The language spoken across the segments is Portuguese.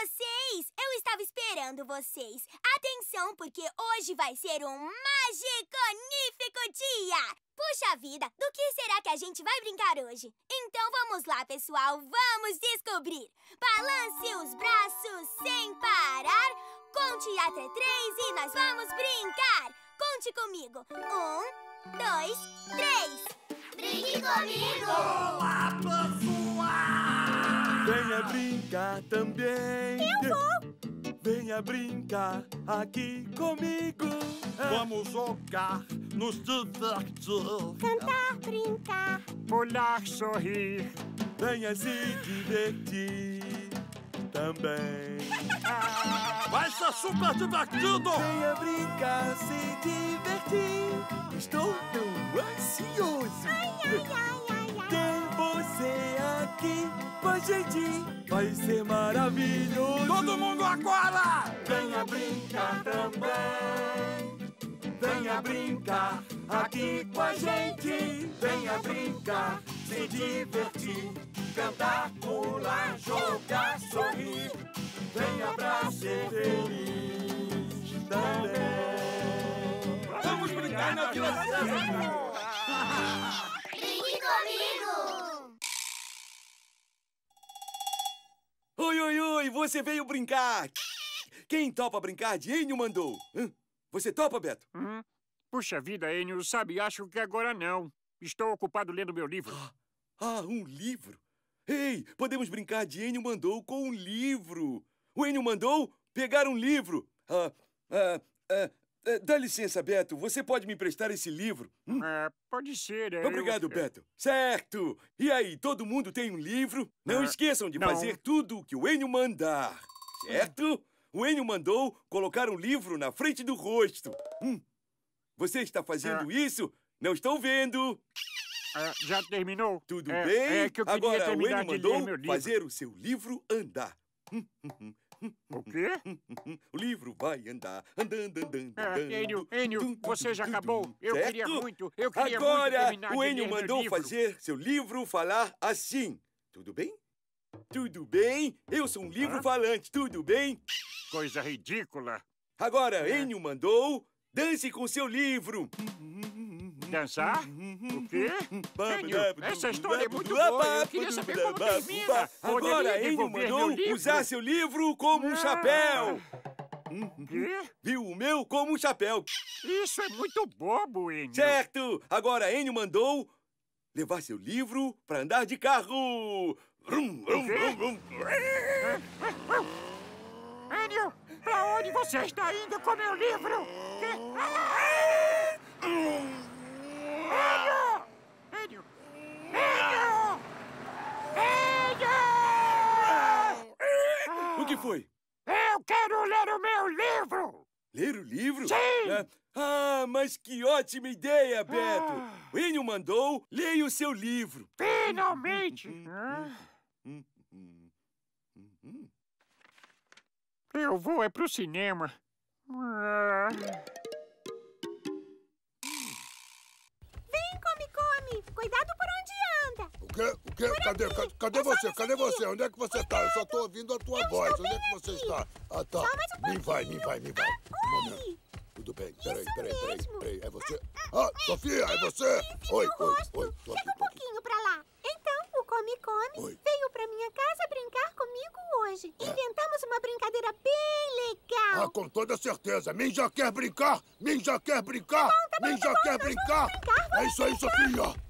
vocês! Eu estava esperando vocês. Atenção, porque hoje vai ser um magiconífico dia! Puxa vida, do que será que a gente vai brincar hoje? Então vamos lá, pessoal, vamos descobrir! Balance os braços sem parar, conte até três e nós vamos brincar! Conte comigo! Um, dois, três! Brinque comigo! Olá! Venha brincar também. Eu vou! Venha brincar aqui comigo. Vamos jogar, nos divertir. Cantar, brincar. Pular, sorrir. Venha se divertir também. Vai ser super divertido! Venha brincar, se divertir. Estou tão ansioso. Ai, ai, ai, ai. Ter você aqui com a gente vai ser maravilhoso. Todo mundo agora! Venha brincar também. Venha brincar aqui com a gente. Venha brincar, se divertir, cantar, pular, jogar, sorrir. Venha pra ser feliz também. Vamos brincar na Vila Sésamo! Brinque comigo! Oi, oi, oi, você veio brincar. Quem topa brincar de Enio mandou? Hã? Você topa, Beto? Hum? Puxa vida, Enio, sabe, acho que agora não. Estou ocupado lendo meu livro. Ah, um livro? Ei, podemos brincar de Enio mandou com um livro. O Enio mandou pegar um livro. Ah, ah, ah, ah, dá licença, Beto. Você pode me emprestar esse livro? Hum? Ah, pode ser, é, eu- Obrigado, Beto. Certo. E aí, todo mundo tem um livro? Não Ah, esqueçam de não. fazer tudo o que o Enio mandar. Certo? O Enio mandou colocar um livro na frente do rosto. Hum. Você está fazendo Ah. isso? Não estou vendo. Já terminou? Tudo É, bem? É eu Agora o Enio mandou fazer o seu livro andar. O quê? O livro vai andar, andando, andando, Ah, andando. Enio, Enio, você já acabou. Eu Certo? queria muito, eu queria muito Agora, terminar o Enio mandou fazer seu livro falar assim. Tudo bem? Tudo bem? Eu sou um livro Hã? falante, tudo bem? Coisa ridícula. Agora, É. Enio mandou dance com seu livro. Dançar? O quê? Enio, essa história é muito boa. Eu queria saber como termina. Agora, Enio mandou usar seu livro como um Ah. chapéu. Quê? Viu o meu como um chapéu. Isso é muito bobo, Enio. Certo! Agora Enio mandou levar seu livro para andar de carro. Enio, pra onde você está indo com meu livro? Quê? O que foi? Eu quero ler o meu livro! Ler o livro? Sim! Ah, ah, mas que ótima ideia, Beto! Ah. O Enio mandou, leia o seu livro. Finalmente! Eu vou é pro cinema. Ah. Cuidado por onde anda. O quê? O quê? Cadê? Cadê, cadê você? Cadê você? Onde é que você tá? Eu só tô ouvindo a tua voz. Onde é que você está? Ah, tá. Me vai, me vai, me vai. Um momento. Oi. Tudo bem. Peraí, peraí, peraí, peraí. É você? Ah, Sofia, é você? Oi, oi, oi. Tô aqui, Chega um aqui. pouquinho pra lá. Então, o Come Come Oi. veio pra minha casa brincar comigo hoje. É. Inventamos uma brincadeira bem legal. Ah, com toda certeza. Min já quer brincar? Min já quer brincar? bom, Min tá já bom, quer brincar, É isso aí, Sofia.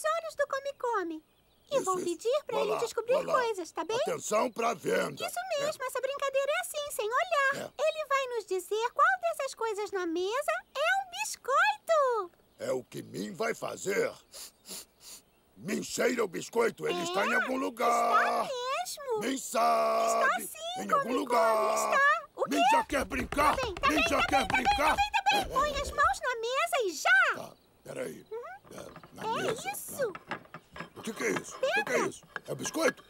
Nos olhos do Come Come. E Isso, vou isso. pedir pra Vai ele lá, descobrir coisas, tá bem? Atenção pra venda. Isso mesmo, essa brincadeira é assim, sem olhar. É. Ele vai nos dizer qual dessas coisas na mesa é um biscoito. É o que Min vai fazer. Min cheira o biscoito. Ele É, está em algum Está lugar. mesmo. Min sabe. Está sim, em algum Come lugar. Come, está. O Min quê? já quer brincar. Tá bem, tá Min bem, já tá quer bem, tá bem, brincar. tá bem, tá bem. Põe as mãos na mesa e já. Tá, peraí. É, na É mesa. isso. O que, que é isso? O que, que é isso? É biscoito?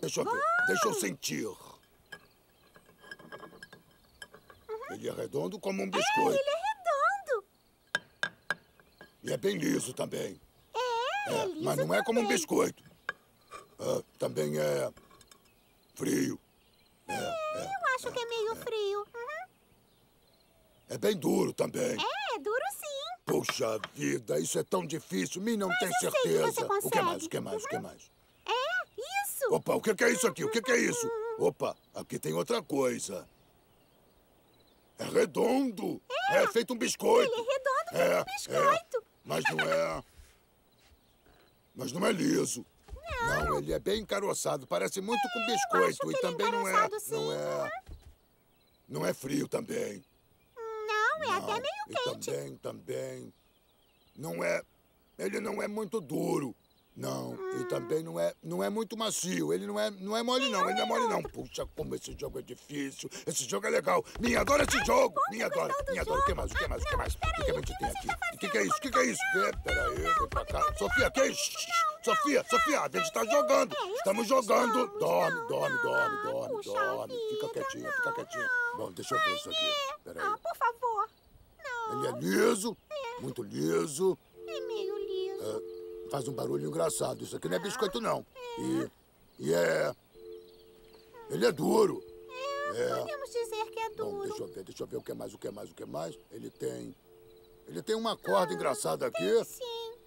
Deixa eu ver. Deixa eu sentir. Ele é redondo como um É, biscoito. ele é redondo. E é bem liso também. É, É, liso mas não é como um biscoito. Ah, também é Frio. É, é. Eu acho que é meio frio. Uhum. É bem duro também. É, é. Puxa vida, isso é tão difícil. Mim não tem sei que certeza. você O que mais? O que mais? O que mais? É, isso. Opa, o que que é isso aqui? O que que é isso? Opa, aqui tem outra coisa. É redondo. É, feito um biscoito. Ele é redondo, É, um biscoito. Mas não é. Mas não é liso. Não, ele é bem encaroçado. Parece muito com biscoito. que E é também não é. sim. Não é. Não é frio também. Não, é até Não, meio e quente. também, também. Não é. Ele não é muito duro. Não. Hum. E também não é, não é muito macio. Ele não é, não é mole, não. Ele não é mole, não. Puxa, como esse jogo é difícil. Esse jogo é legal. Minha adora esse jogo. Minha adora. Minha adora. O que mais? O que mais? O que Ah, mais? O que, a gente tem aqui? O que, que é isso? O que, que é isso? Que? Peraí, vem pra cá. Sofia, que é isso? Sofia, Sofia, a gente tá jogando. É, Estamos jogando. Dorme, dorme, dorme, dorme, dorme. Fica quietinha, fica quietinha. Bom, deixa eu ver isso aqui. Peraí. Ah, por favor. Não, Ele é liso, muito liso. é meio liso. Faz um barulho engraçado. Isso aqui não é biscoito, não. E, e é. Ele é duro. É. Podemos dizer que é Bom, duro. deixa eu ver, deixa eu ver o que mais, o que mais, o que mais. Ele tem. Ele tem uma corda engraçada aqui. Sim,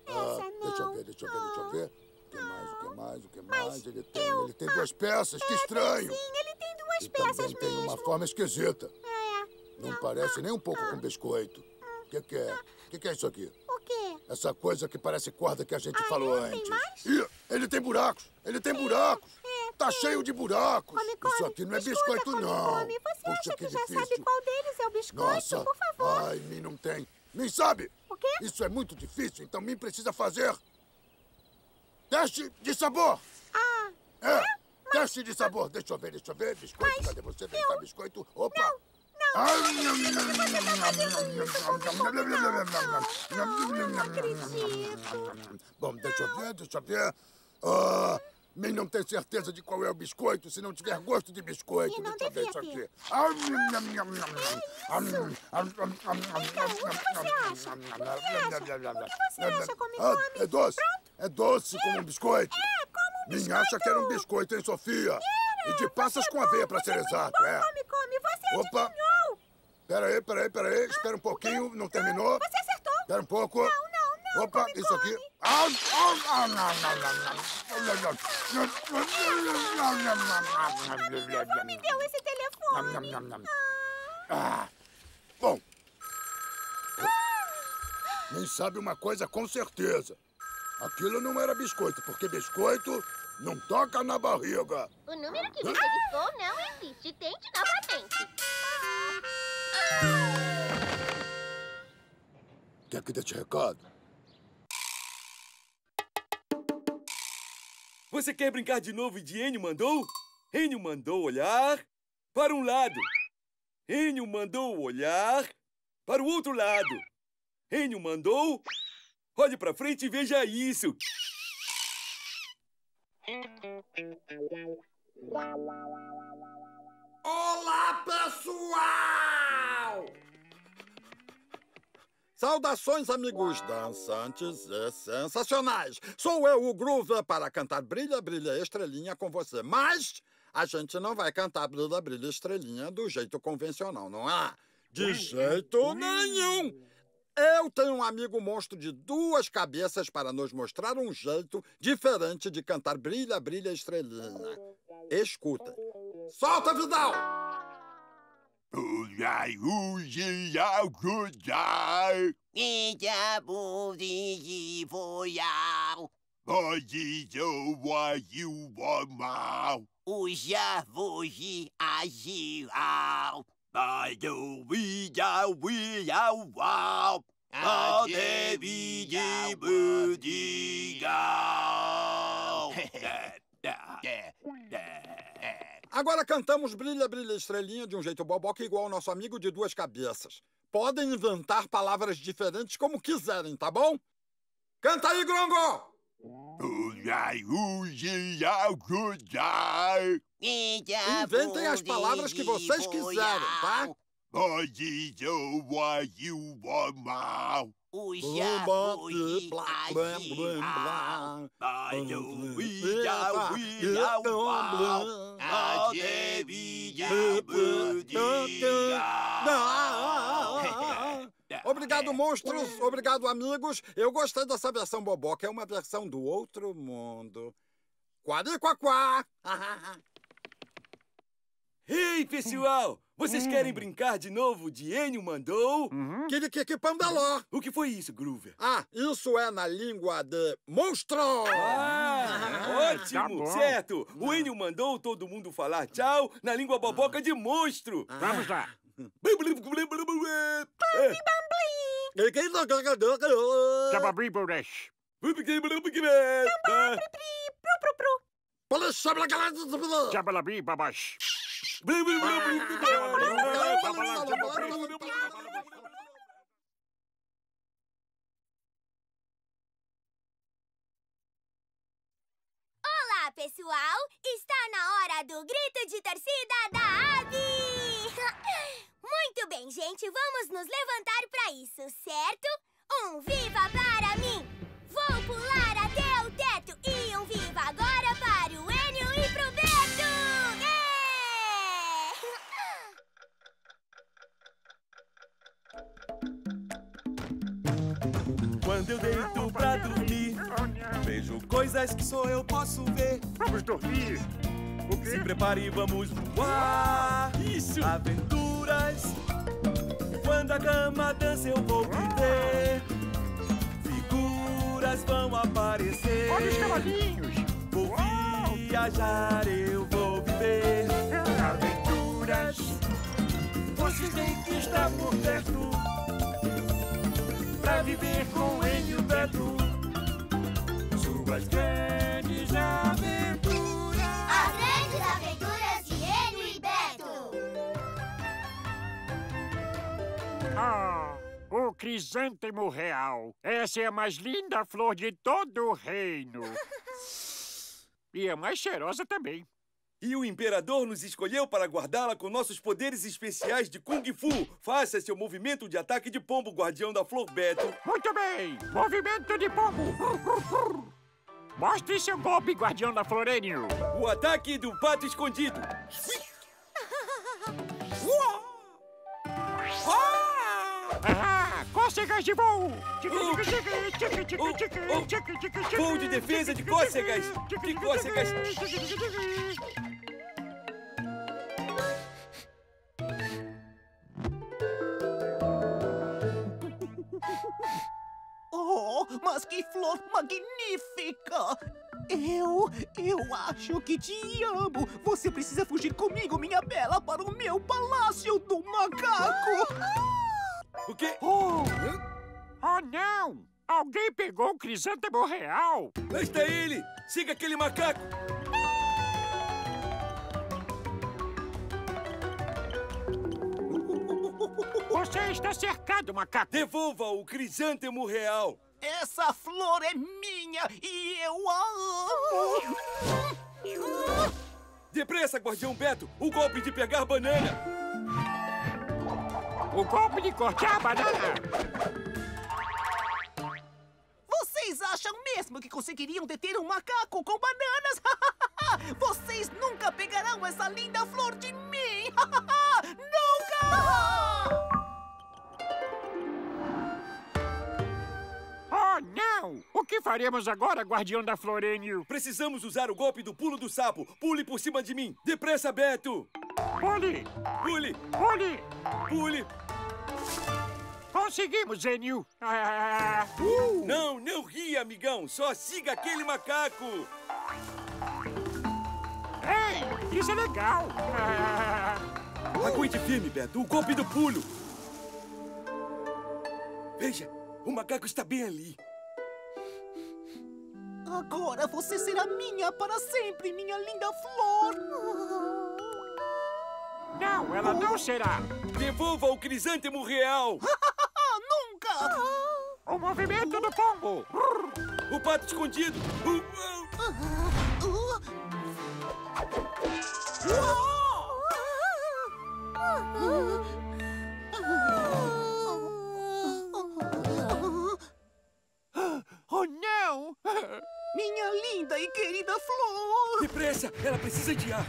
Ah, essa não. deixa eu ver, deixa eu ver, deixa eu ver. O que mais, o que mais, o que Mas mais? Ele tem. eu- Ele tem duas peças, que estranho. Sim, ele tem duas E peças também tem mesmo. uma forma esquisita. É. Não parece nem um pouco com biscoito. O que, que é? O que, que é isso aqui? O quê? Essa coisa que parece corda que a gente Ah, falou é? Tem antes. mais? Ih, ele tem buracos! Ele tem buracos! É, Tá tem. cheio de buracos! Come, come. Isso aqui não é Escuta, biscoito, come, não! Você Puxa, acha que, que já difícil. sabe qual deles é o biscoito? Nossa! Por favor. Ai, mim não tem. Nem sabe! O quê? Isso é muito difícil, então mim precisa fazer. Teste de sabor! Ah, É! Teste de sabor! Deixa eu ver, deixa eu ver. Biscoito, Mas cadê você? Vem eu- cá, biscoito. Opa! não. Ai, Não acredito. Bom, deixa eu ver, deixa eu ver. Ah, nem não tem certeza de qual é o biscoito se não tiver gosto de biscoito. E não deixa ver isso devia aqui. Ah. Ah, ah, Então, Ah. É doce. É doce como um biscoito. É, como um Minha acha que era um biscoito, hein, Sofia? E de passas com é aveia, pra ser é exato, bom. é. Come, come. Você Opa. adivinhou. Aí, pera aí, aí. Espera um pouquinho, não terminou. Você acertou. Espera um pouco. Não, não, não. Opa, come, isso aqui. come. Ah, ah, ah, não, não, não, Só me deu esse telefone. não, não. Ah, bom. Nem sabe uma coisa com certeza. Aquilo não era biscoito, porque biscoito não toca na barriga. O número que você discou não existe. Tente novamente. Quer que dê recado? Você quer brincar de novo de Enio mandou? Enio mandou olhar para um lado. Enio mandou olhar para o outro lado. Enio mandou... Olhe para frente e veja isso. Olá, pessoal! Saudações, amigos dançantes e sensacionais. Sou eu, o Groover, para cantar Brilha, Brilha, Estrelinha com você. Mas a gente não vai cantar Brilha, Brilha, Estrelinha do jeito convencional, não é? De jeito nenhum! Eu tenho um amigo monstro de duas cabeças para nos mostrar um jeito diferente de cantar Brilha, Brilha, Estrelinha. Escuta. Solta, Vidal! Ujai, Agora cantamos Brilha, Brilha, Estrelinha de um jeito boboca igual ao nosso amigo de duas cabeças. Podem inventar palavras diferentes como quiserem, tá bom? Canta aí, Grongo! Kujai. Inventem as palavras que vocês quiserem, tá? Obrigado, monstros. Obrigado, amigos. Eu gostei dessa versão boboca. É uma versão do outro mundo. Quariquaquá! Ei, pessoal! Vocês querem brincar de novo de Enio Mandou? Uhum. Kirikique Pandaló. O que foi isso, Groover? Ah, isso é na língua de monstro. Ah, tá ótimo! bom. certo! O Enio mandou todo mundo falar tchau na língua boboca de monstro. Vamos lá. Jabalabri babash. Olá, pessoal! Está na hora do grito de torcida da Ave! Muito bem, gente, vamos nos levantar para isso, certo? Um viva para mim! Vou pular até o teto e um viva agora Quando eu deito pra dormir, vejo coisas que só eu posso ver. Vamos dormir. O Se prepare e vamos voar. Isso! Aventuras. Quando a cama dança, eu vou viver. Figuras vão aparecer. Olha os cavalinhos. Vou viajar, eu vou viver. Aventuras. Vocês têm que estar por perto. Viver com ele e o Beto. Suas grandes aventuras. As grandes aventuras de Enio e Beto! Ah, o crisântemo real. Essa é a mais linda flor de todo o reino. E a mais cheirosa também. E o imperador nos escolheu para guardá-la com nossos poderes especiais de Kung Fu. Faça seu movimento de ataque de pombo, guardião da flor Beto. Muito bem! Movimento de pombo! Mostre seu golpe, guardião da Florênio! O ataque do pato escondido. Ah! Cócegas de voo! Voo de defesa de cócegas! De cócegas! Oh, mas que flor magnífica! Eu, eu acho que te amo. Você precisa fugir comigo, minha bela, para o meu palácio do macaco. O quê? Oh! Oh, não! Alguém pegou o crisântemo real! Lá está ele! Siga aquele macaco! Você está cercado, macaco! Devolva o crisântemo real! Essa flor é minha e eu a amo. Depressa, guardião Beto! O golpe de pegar banana! O golpe de cortar a banana! Vocês acham mesmo que conseguiriam deter um macaco com bananas? Vocês nunca pegarão essa linda flor de mim! nunca! Que faremos agora, guardião da Florênio? Precisamos usar o golpe do pulo do sapo! Pule por cima de mim! Depressa, Beto! Pule! Pule! Pule! Pule! Conseguimos, Enio! Ah, Não, não ria, amigão! Só siga aquele macaco! ei, isso é legal! Ah, Aguente firme, Beto! O golpe do pulo! Veja! O macaco está bem ali! Agora você será minha para sempre, minha linda flor. não, ela não será! Devolva o crisântemo real! Ah, nunca! O movimento do pombo! O pato escondido! Uh, amada e querida flor! Depressa! Ela precisa de ar!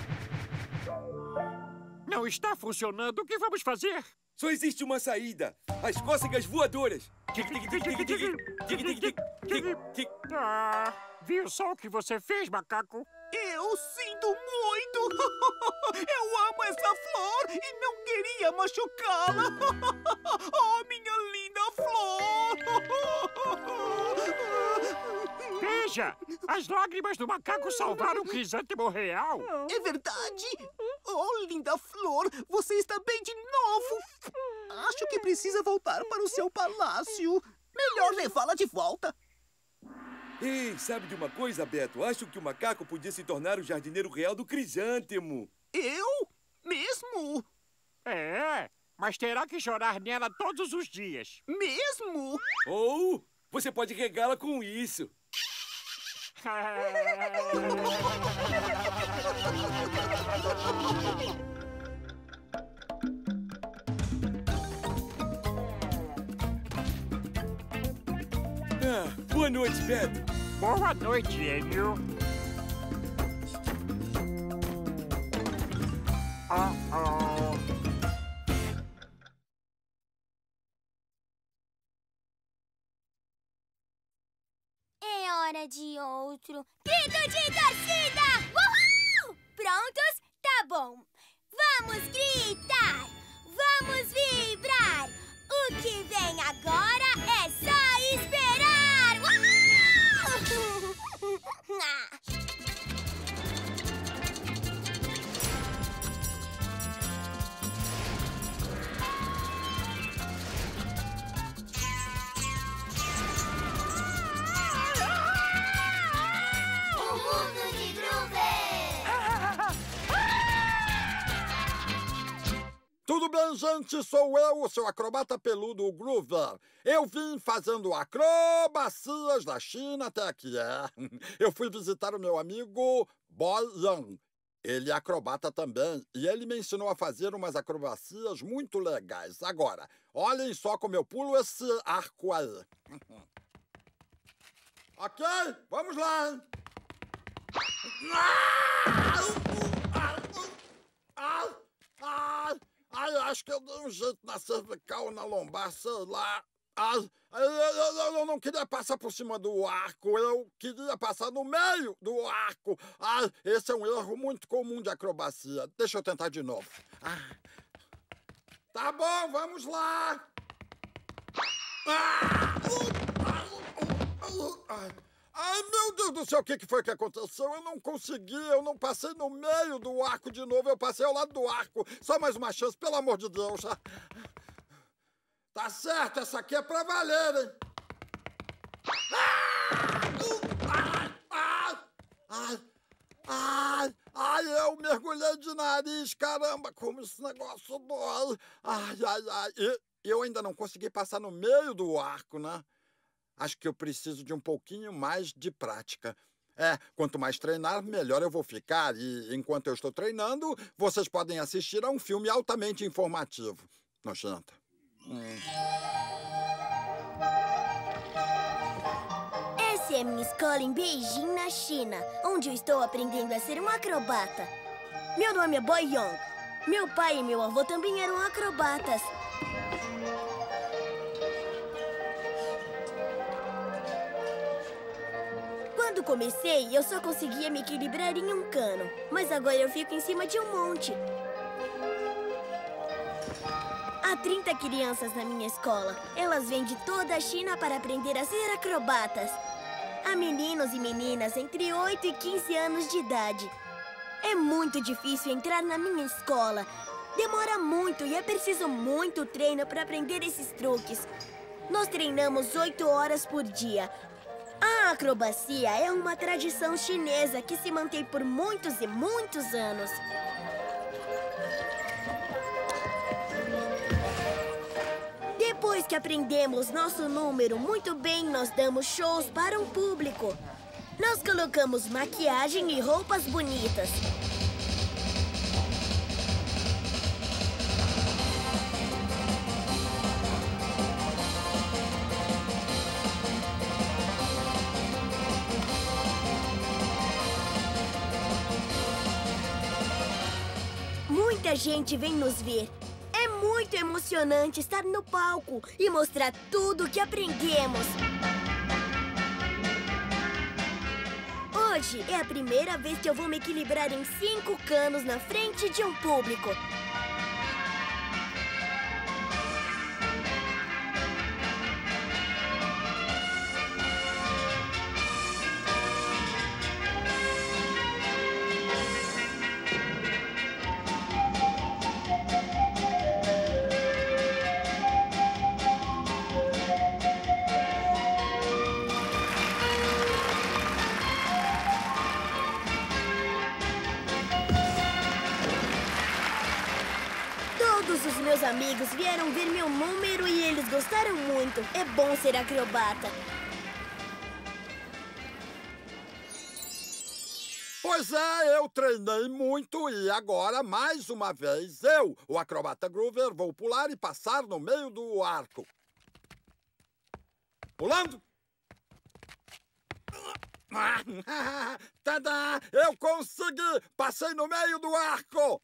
Não está funcionando. O que vamos fazer? Só existe uma saída. As cócegas voadoras. Ah, viu só o que você fez, macaco? Eu sinto muito! Eu amo essa flor e não queria machucá-la! Oh, minha linda flor! Veja, as lágrimas do macaco salvaram o crisântemo real. É verdade? Oh, linda flor, você está bem de novo! Acho que precisa voltar para o seu palácio. Melhor levá-la de volta. Ei, sabe de uma coisa, Beto? Acho que o macaco podia se tornar o jardineiro real do crisântemo. Eu? Mesmo? É, mas terá que chorar nela todos os dias. Mesmo? Ou você pode regá-la com isso. Ah, boa noite, Beto. Boa noite, Enio. Oh, oh. De outro. Grito de torcida! Uhul! Prontos? Tá bom. Vamos gritar! Vamos vibrar! O que vem agora bem, gente? Sou eu, o seu acrobata peludo, o Groover. Eu vim fazendo acrobacias da China até aqui, é. Eu fui visitar o meu amigo Boy. Ele é acrobata também e ele me ensinou a fazer umas acrobacias muito legais. Agora, olhem só como eu pulo esse arco aí. ok? Vamos lá! hein? Ai, ai, ai, acho que eu dei um jeito na cervical, na lombar, sei lá. Ai, eu, eu- eu- eu não queria passar por cima do arco, eu queria passar no meio do arco. Ai, esse é um erro muito comum de acrobacia. Deixa eu tentar de novo. Ah. Tá bom, vamos lá. Ah! Ai, Ai, meu Deus do céu, o que que foi que aconteceu? Eu não consegui, eu não passei no meio do arco de novo, eu passei ao lado do arco. Só mais uma chance, pelo amor de Deus. Tá certo, essa aqui é pra valer, hein? Ai, ai, ai, ai, ai, eu mergulhei de nariz, caramba, como esse negócio dói. Ai, ai, ai, e eu ainda não consegui passar no meio do arco, né? Acho que eu preciso de um pouquinho mais de prática. É, quanto mais treinar, melhor eu vou ficar. E enquanto eu estou treinando, vocês podem assistir a um filme altamente informativo. Nojenta. Hum. Essa é a minha escola em Beijing, na China, onde eu estou aprendendo a ser um acrobata. Meu nome é Boy Yong. Meu pai e meu avô também eram acrobatas. Comecei, eu só conseguia me equilibrar em um cano, mas agora eu fico em cima de um monte. Há 30 crianças na minha escola. Elas vêm de toda a China para aprender a ser acrobatas. Há meninos e meninas entre 8 e 15 anos de idade. É muito difícil entrar na minha escola. Demora muito e é preciso muito treino para aprender esses truques. Nós treinamos 8 horas por dia. A acrobacia é uma tradição chinesa que se mantém por muitos e muitos anos. Depois que aprendemos nosso número muito bem, nós damos shows para o público. Nós colocamos maquiagem e roupas bonitas. Muita gente vem nos ver. É muito emocionante estar no palco e mostrar tudo o que aprendemos. Hoje é a primeira vez que eu vou me equilibrar em cinco canos na frente de um público. Vieram ver meu número e eles gostaram muito. É bom ser acrobata. Pois é, eu treinei muito e agora, mais uma vez, eu, o acrobata Groover, vou pular e passar no meio do arco. Pulando. Tadá! Eu consegui! Passei no meio do arco!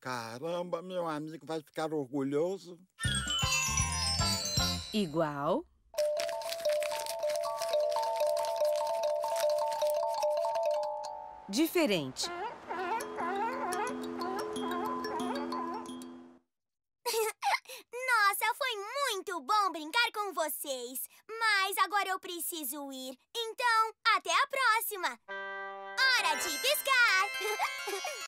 Caramba, meu amigo vai ficar orgulhoso. Igual. Diferente. Nossa, foi muito bom brincar com vocês. Mas agora eu preciso ir. Então, até a próxima. Hora de piscar!